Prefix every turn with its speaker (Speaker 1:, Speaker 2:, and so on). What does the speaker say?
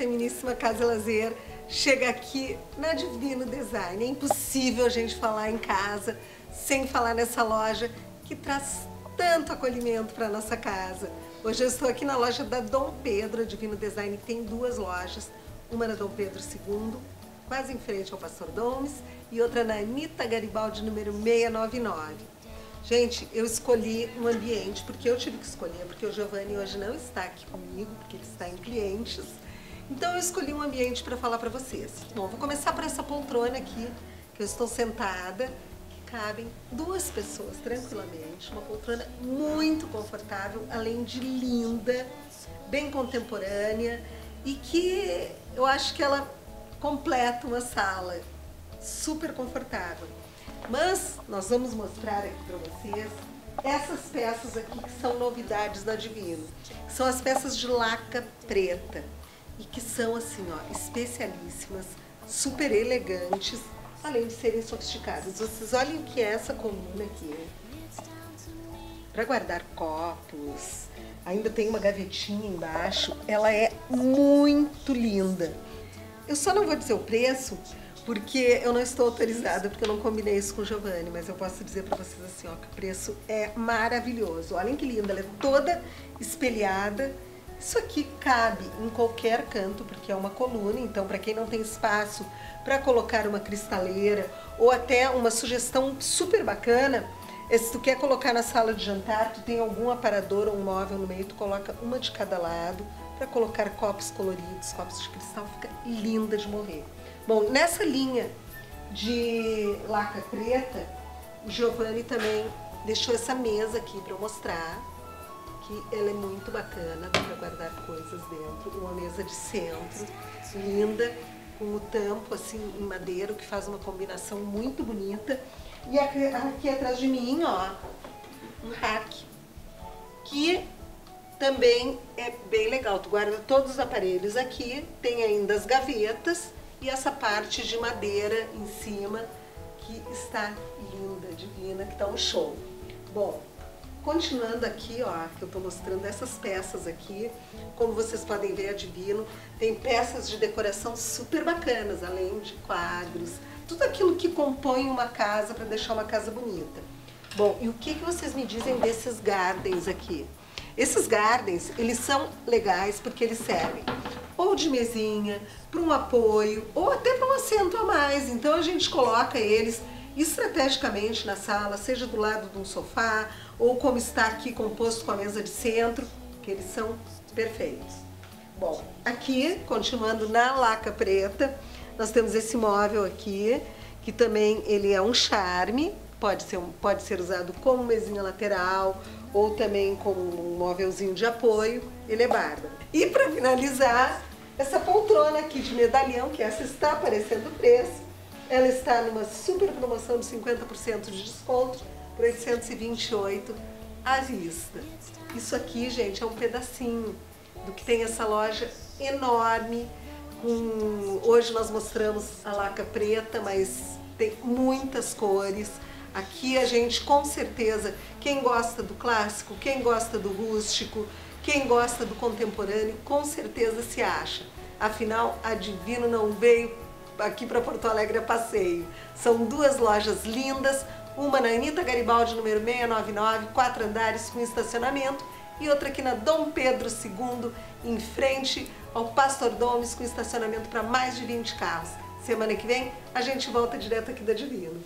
Speaker 1: Feminíssima Casa Lazer chega aqui na Divino Design. É impossível a gente falar em casa sem falar nessa loja que traz tanto acolhimento para nossa casa. Hoje eu estou aqui na loja da Dom Pedro, a Divino Design tem duas lojas, uma na Dom Pedro II, quase em frente ao Pastor Domes, e outra na Anitta Garibaldi, número 699. Gente, eu escolhi um ambiente, porque eu tive que escolher, porque o Giovanni hoje não está aqui comigo, porque ele está em clientes. Então eu escolhi um ambiente para falar para vocês. Bom, vou começar por essa poltrona aqui, que eu estou sentada, cabem duas pessoas tranquilamente. Uma poltrona muito confortável, além de linda, bem contemporânea e que eu acho que ela completa uma sala super confortável. Mas nós vamos mostrar aqui para vocês essas peças aqui que são novidades da Divino. São as peças de laca preta e que são assim, ó, especialíssimas, super elegantes, além de serem sofisticadas. Vocês olhem o que é essa coluna aqui. Para guardar copos, ainda tem uma gavetinha embaixo. Ela é muito linda. Eu só não vou dizer o preço, porque eu não estou autorizada, porque eu não combinei isso com o Giovanni, mas eu posso dizer para vocês assim, ó, que o preço é maravilhoso. Olhem que linda, ela é toda espelhada, isso aqui cabe em qualquer canto, porque é uma coluna, então para quem não tem espaço para colocar uma cristaleira ou até uma sugestão super bacana, é se tu quer colocar na sala de jantar, tu tem algum aparador ou um móvel no meio, tu coloca uma de cada lado para colocar copos coloridos, copos de cristal, fica linda de morrer. Bom, nessa linha de laca preta, o Giovanni também deixou essa mesa aqui para eu mostrar que ela é muito bacana, dá para guardar coisas dentro. Uma mesa de centro, linda, com o tampo assim em madeira, que faz uma combinação muito bonita. E aqui, aqui atrás de mim, ó, um rack, que também é bem legal. Tu guarda todos os aparelhos aqui, tem ainda as gavetas e essa parte de madeira em cima que está linda, divina, que tá um show. Bom, Continuando aqui, ó, que eu estou mostrando essas peças aqui, como vocês podem ver, a Divino tem peças de decoração super bacanas, além de quadros, tudo aquilo que compõe uma casa para deixar uma casa bonita. Bom, e o que, que vocês me dizem desses gardens aqui? Esses gardens, eles são legais porque eles servem ou de mesinha, para um apoio, ou até para um assento a mais. Então a gente coloca eles estrategicamente na sala, seja do lado de um sofá, ou como está aqui composto com a mesa de centro, que eles são perfeitos. Bom, aqui, continuando na laca preta, nós temos esse móvel aqui, que também ele é um charme, pode ser, pode ser usado como mesinha lateral, ou também como um móvelzinho de apoio, ele é bárbaro. E para finalizar, essa poltrona aqui de medalhão, que essa está aparecendo o preço, ela está numa super promoção de 50% de desconto por 828 à vista. Isso aqui, gente, é um pedacinho do que tem essa loja enorme. Com... Hoje nós mostramos a laca preta, mas tem muitas cores. Aqui a gente, com certeza, quem gosta do clássico, quem gosta do rústico, quem gosta do contemporâneo, com certeza se acha. Afinal, a Divino não veio aqui para Porto Alegre a passeio. São duas lojas lindas, uma na Anitta Garibaldi, número 699, quatro andares com estacionamento, e outra aqui na Dom Pedro II, em frente ao Pastor Domes, com estacionamento para mais de 20 carros. Semana que vem a gente volta direto aqui da Divino.